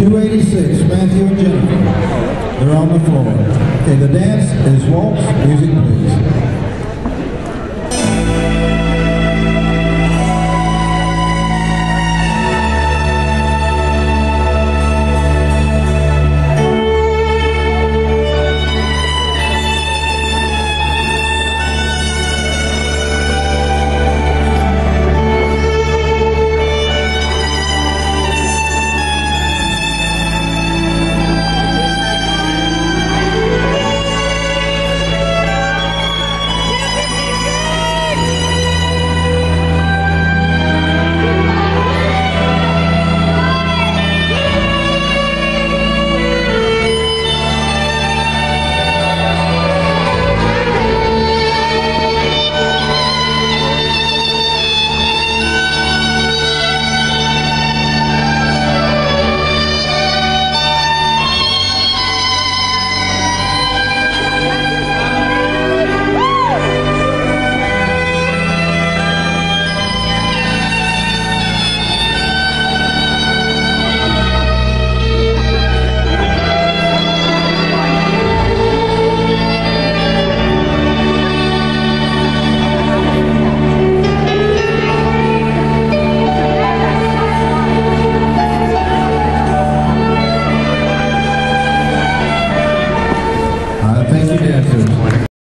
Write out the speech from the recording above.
286, Matthew and Jennifer. They're on the floor. Okay, the dance is waltz. Music, please.